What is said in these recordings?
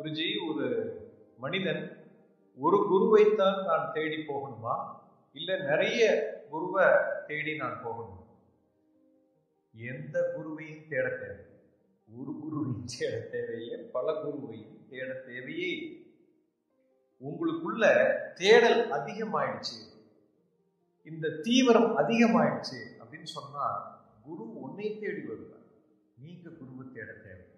குருஜி ஒரு மனிதன் ஒரு குருவைத்தான் நான் தேடி போகணுமா? இல்ல நிறைய குருவை தேடி நான் போகணுமா? எந்த குருவையும் தேட தேவை ஒரு குருவையும் தேட தேவையே பல குருவையும் தேட தேவையே உங்களுக்குள்ள தேடல் அதிகமாயிடுச்சு. இந்த தீவிரம் அதிகமாயிடுச்சு அப்படின்னு சொன்னா குரு உன்னை தேடி வருவார். நீங்க குருவை தேட தேவை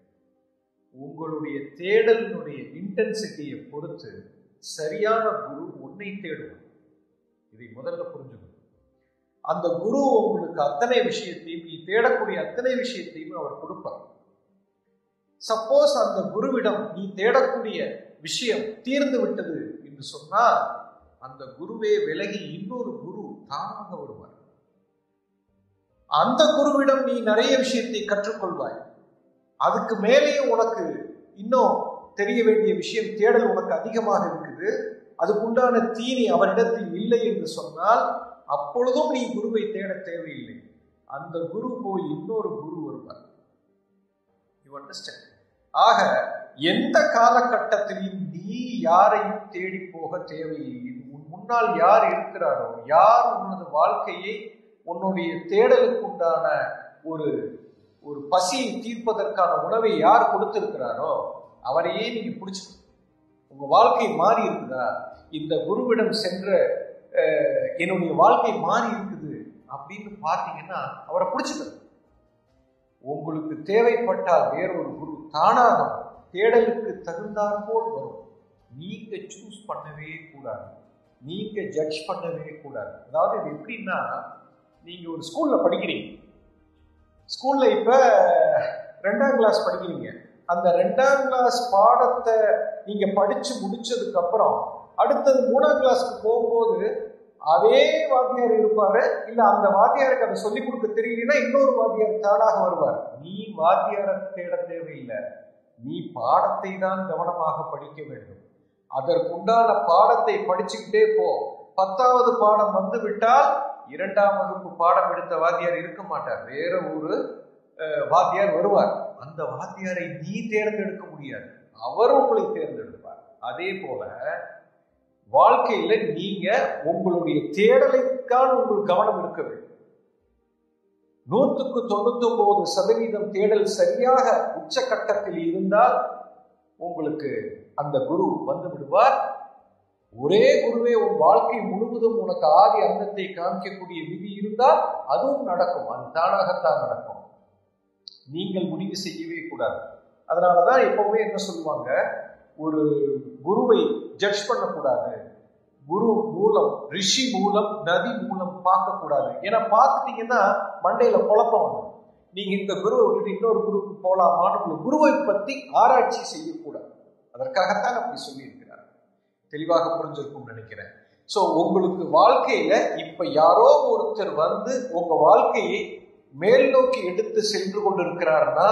உங்களுடைய தேடலினுடைய இன்டென்சிட்டியை பொறுத்து சரியான குரு உன்னை தேடுவார். இதை முதல்ல புரிஞ்சுக்கணும். அந்த குரு உங்களுக்கு அத்தனை விஷயத்தையும் நீ தேடக்கூடிய அத்தனை விஷயத்தையும் அவர் கொடுப்பார். சப்போஸ் அந்த குருவிடம் நீ தேடக்கூடிய விஷயம் தீர்ந்து விட்டது என்று சொன்னால் அந்த குருவே விலகி இன்னொரு குரு தானாக வருவார். அந்த குருவிடம் நீ நிறைய விஷயத்தை கற்றுக்கொள்வாய். அதுக்கு மேலேயும் உனக்கு இன்னும் தெரிய வேண்டிய விஷயம் தேடல் உனக்கு அதிகமாக இருக்குது. அதுக்குண்டான தீனி அவரிடத்தில் இல்லை என்று சொன்னால் அப்பொழுதும் நீ குருவை தேட தேவையில்லை. அந்த குரு போய் இன்னொரு குரு வருவார். யூ அண்டர்ஸ்டாண்ட் ஆக எந்த காலகட்டத்திலும் நீ யாரையும் தேடி போக தேவையில்லை. உன் முன்னால் யார் இருக்கிறாரோ யார் உனது வாழ்க்கையை உன்னுடைய தேடலுக்கு உண்டான ஒரு ஒரு பசியை தீர்ப்பதற்கான உணவை யார் கொடுத்திருக்கிறாரோ அவரையே நீங்க பிடிச்சிக்கணும் உங்க வாழ்க்கை மாறி இருக்குதா? இந்த குருவிடம் சென்ற என்னுடைய வாழ்க்கை மாறி இருக்குது அப்படின்னு பார்த்தீங்கன்னா அவரை பிடிச்சிக்கணும் உங்களுக்கு தேவைப்பட்டால் வேறொரு குரு தானாக தேடலுக்கு தகுந்தாற் போல் வரும். நீங்க சூஸ் பண்ணவே கூடாது. நீங்க ஜட்ஜ் பண்ணவே கூடாது. அதாவது இது எப்படின்னா நீங்க ஒரு ஸ்கூல்ல படிக்கிறீங்க. ஸ்கூல்ல இப்ப ரெண்டாம் கிளாஸ் படிக்கிறீங்க. அந்த ரெண்டாம் கிளாஸ் பாடத்தை நீங்க படிச்சு முடிச்சதுக்கு அப்புறம் அடுத்தது மூணாம் கிளாஸ்க்கு போகும்போது அதே வாத்தியார் இருப்பாரு? இல்ல அந்த வாத்தியாருக்கு அதை சொல்லிக் கொடுக்க தெரியலன்னா இன்னொரு வாத்தியார் தானாக வருவார். நீ வாத்தியார தேட தேவையில்லை. நீ பாடத்தை தான் கவனமாக படிக்க வேண்டும். அதற்குண்டான பாடத்தை படிச்சுக்கிட்டே போ. பத்தாவது பாடம் வந்து விட்டால் இரண்டாம் வகுப்பு பாடம் எடுத்த வாத்தியார் இருக்க மாட்டார். வேற ஒரு வாத்தியார் வருவார். அந்த வாத்தியாரை நீ தேர்ந்தெடுக்க முடியாது. அவர் உங்களை தேர்ந்தெடுப்பார். அதே போல வாழ்க்கையில நீங்க உங்களுடைய தேடலைத்தான் உங்கள் கவனம் இருக்க வேண்டும். நூற்றுக்கு தொண்ணூத்தி ஒன்பது சதவீதம் தேடல் சரியாக உச்சகட்டத்தில் இருந்தால் உங்களுக்கு அந்த குரு வந்து விடுவார். ஒரே குருவே உன் வாழ்க்கை முழுவதும் உனக்கு ஆதி அந்தத்தை காமிக்கக்கூடிய விதி இருந்தால் அதுவும் நடக்கும். அது தானாகத்தான் நடக்கும். நீங்கள் முடிவு செய்யவே கூடாது. அதனாலதான் எப்பவுமே என்ன சொல்லுவாங்க? ஒரு குருவை ஜட்ஜ் பண்ணக்கூடாது. குரு மூலம் ரிஷி மூலம் நதி மூலம் பார்க்கக்கூடாது. ஏன்னா பார்த்துட்டீங்கன்னா மண்டையில குழப்பம் வந்து நீங்க இந்த குருவை விட்டுட்டு இன்னொரு குருவுக்கு போலாமான்னு குருவை பத்தி ஆராய்ச்சி செய்யக்கூடாது. அதற்காகத்தான் அப்படி சொல்லியிருக்கேன் தெளிவாக புரிஞ்சிருக்கும் நினைக்கிறேன். ஸோ உங்களுக்கு வாழ்க்கையில இப்ப யாரோ ஒருத்தர் வந்து உங்க வாழ்க்கையை மேல் நோக்கி எடுத்து சென்று கொண்டிருக்கிறாருன்னா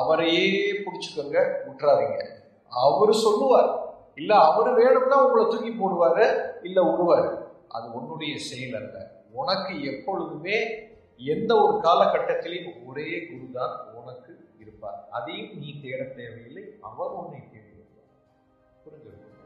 அவரையே பிடிச்சிக்கோங்க விட்டுறாதீங்க அவரு சொல்லுவார். இல்ல அவரு வேணும்னா உங்களை தூக்கி போடுவாரு இல்ல விடுவாரு அது உன்னுடைய செயல் அல்ல. உனக்கு எப்பொழுதுமே எந்த ஒரு காலகட்டத்திலையும் ஒரே குரு தான் உனக்கு இருப்பார். அதையும் நீ தேட தேவையில்லை அவர் உன்னை தேடுவார் புரிஞ்சிருக்கும்